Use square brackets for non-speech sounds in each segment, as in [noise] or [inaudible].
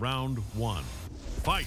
Round one. Fight.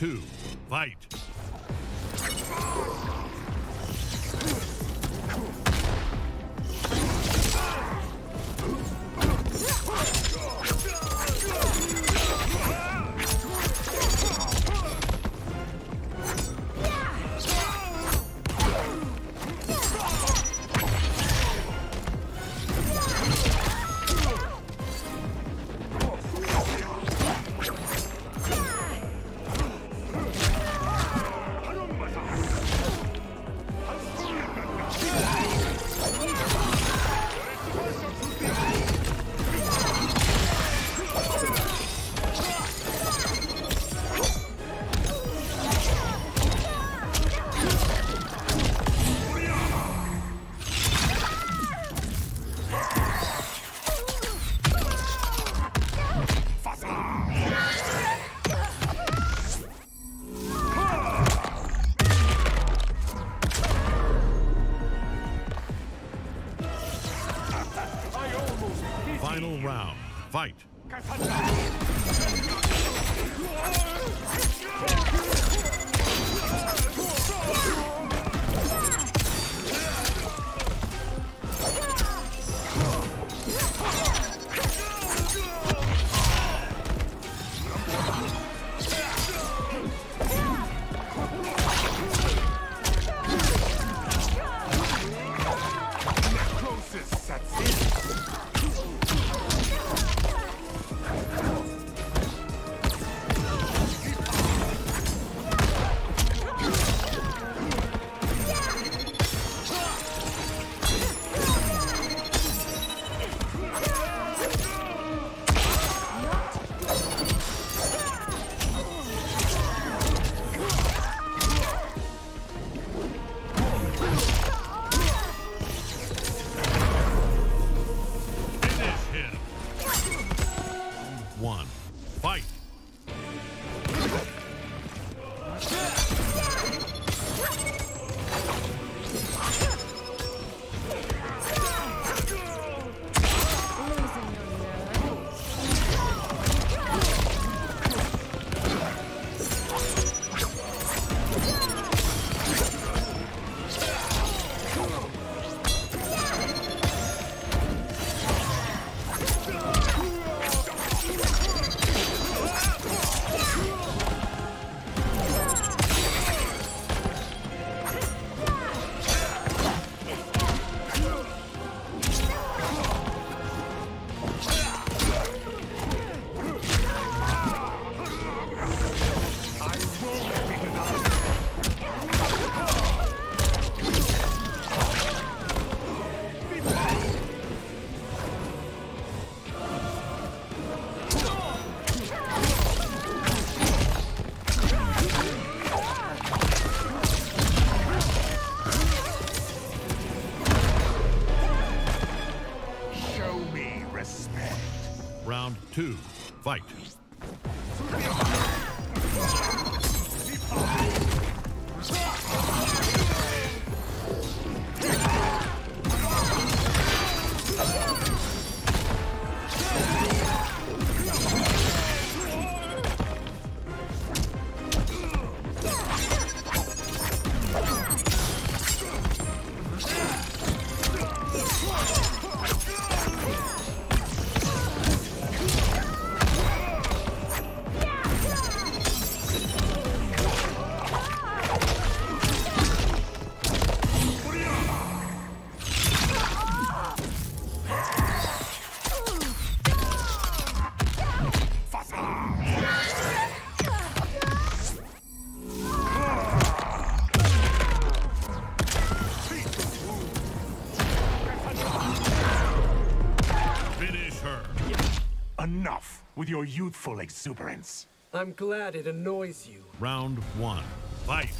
Two. Fight. Your youthful exuberance. I'm glad it annoys you. Round one, fight.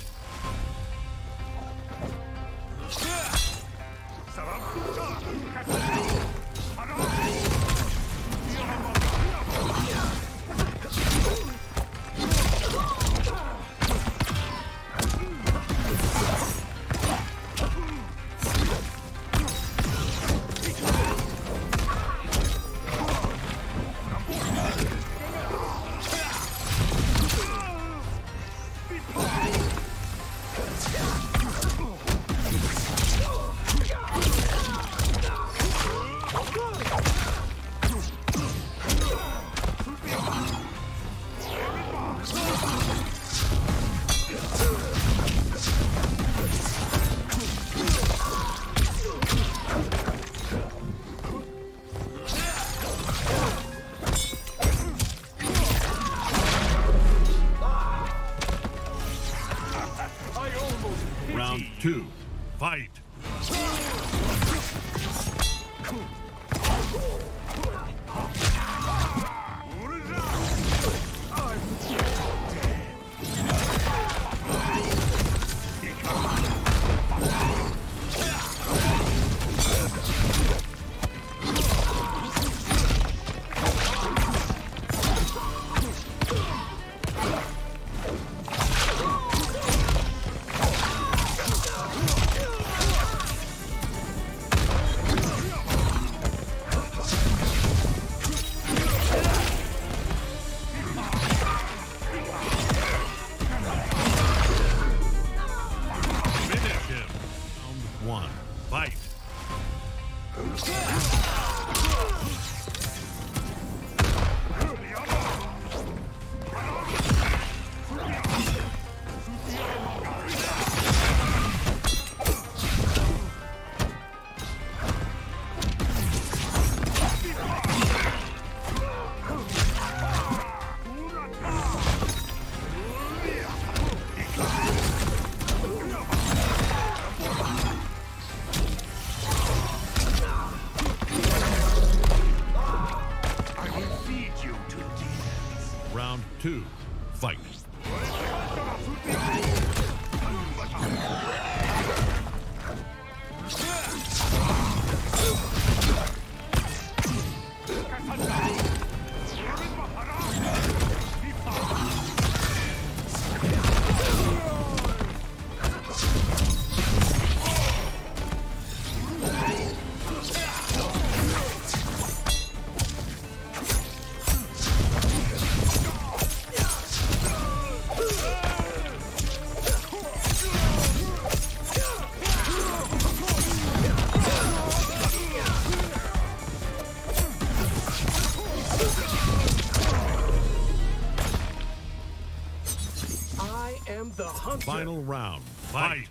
Final round, fight.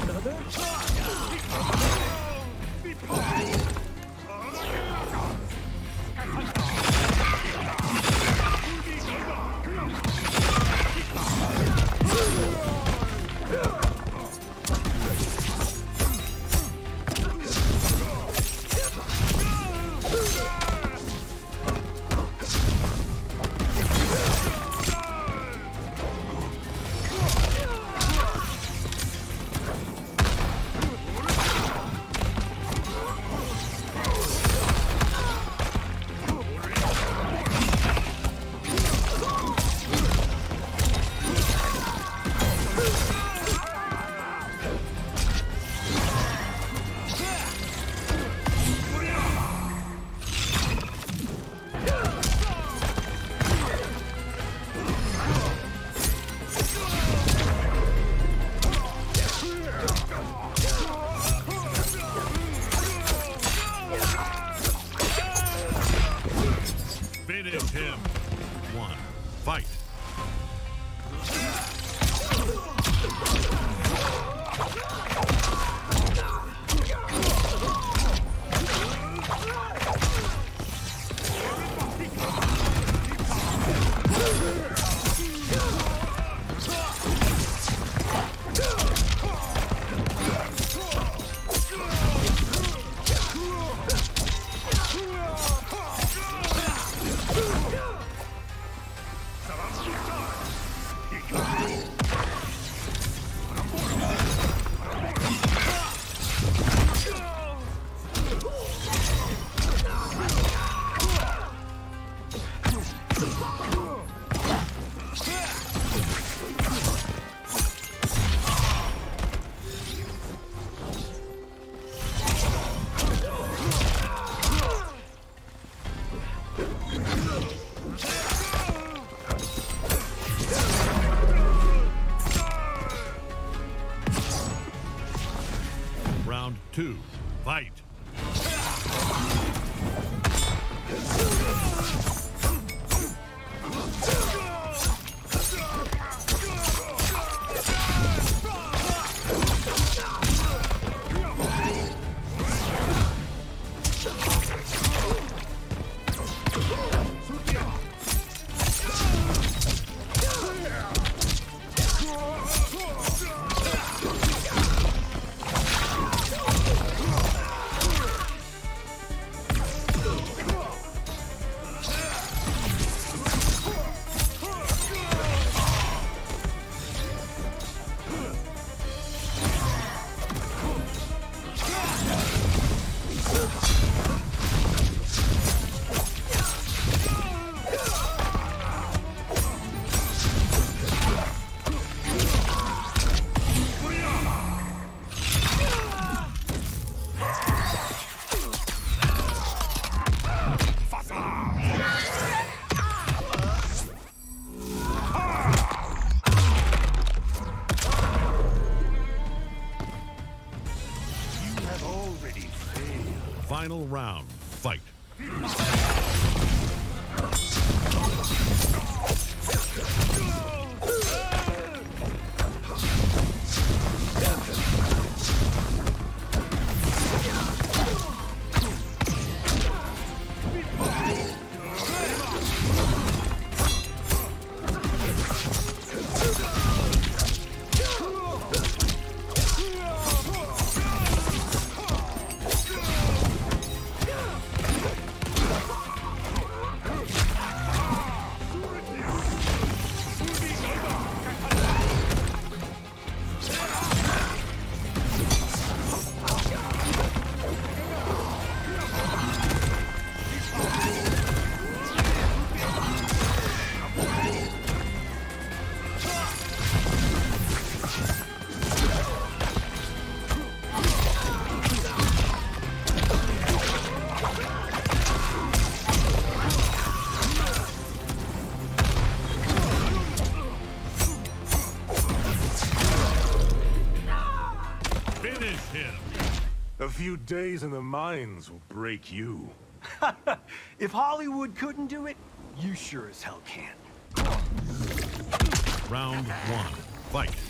Another? Round, few days in the mines will break you. [laughs] If Hollywood couldn't do it, you sure as hell can. Round one, fight.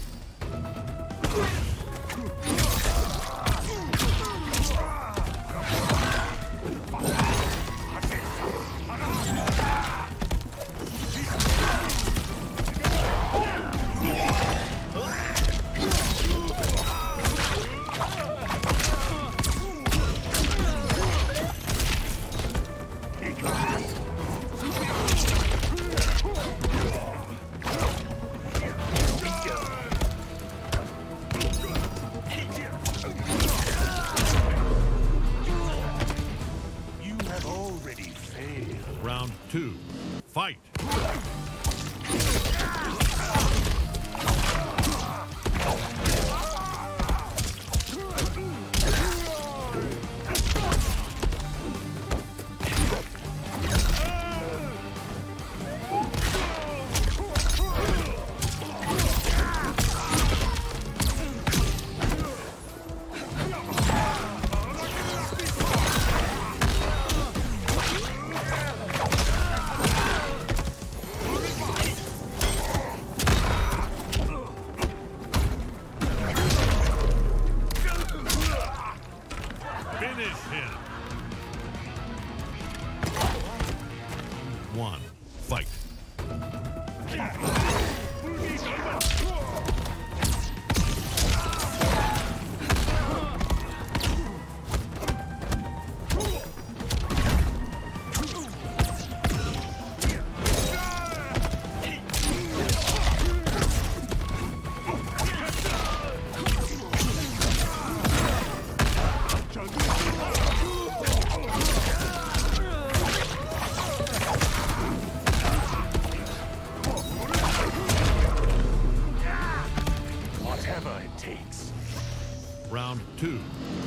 Round two,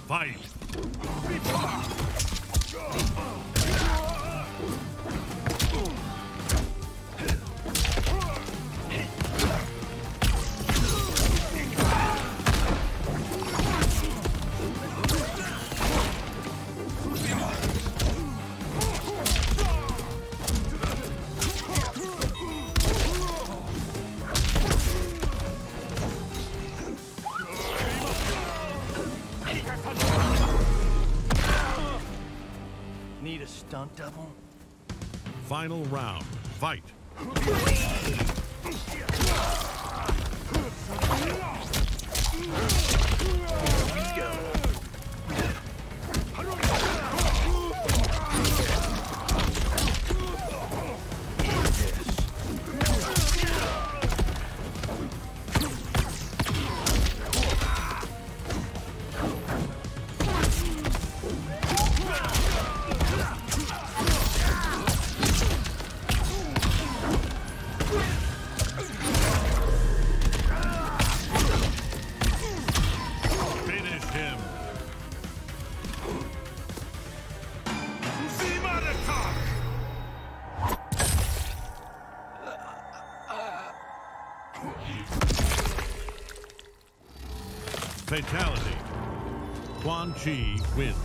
fight. final round. Fight. Fatality. Quan Chi wins.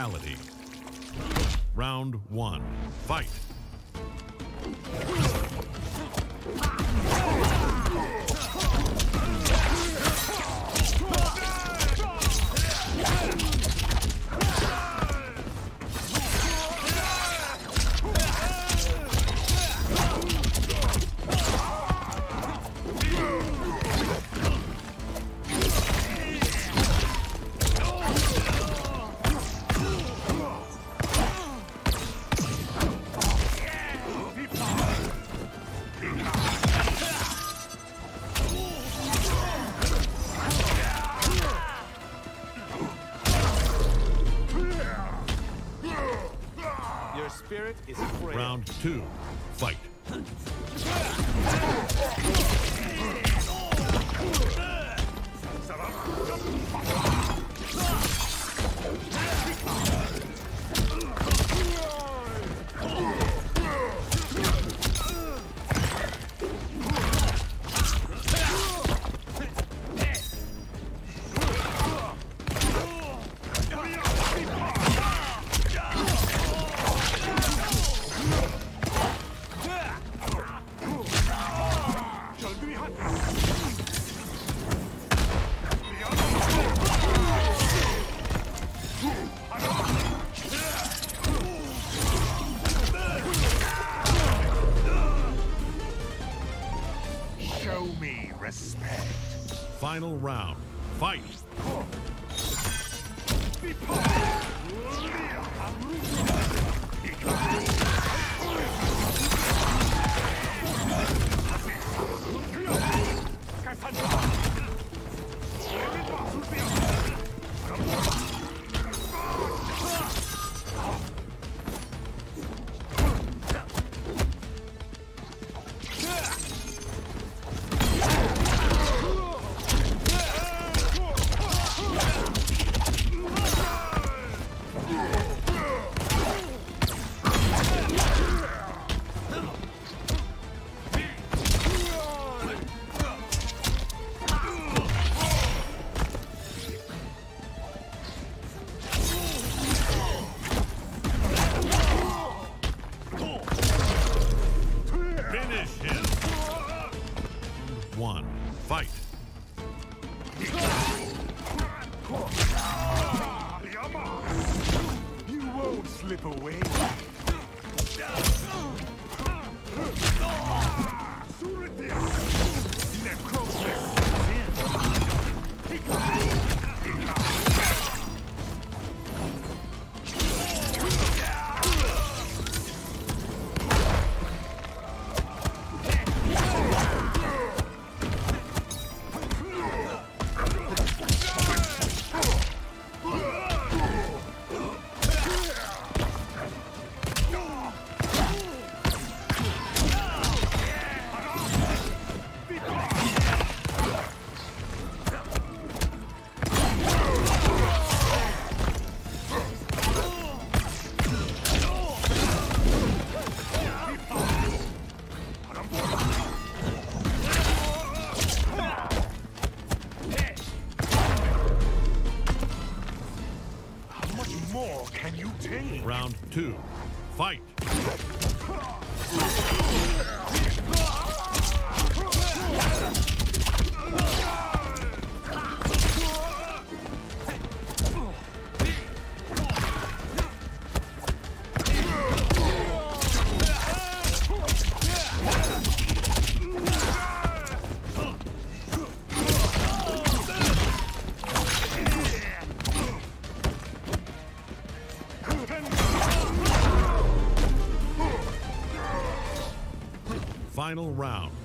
Fatality. Round one. Fight. Round. Final round.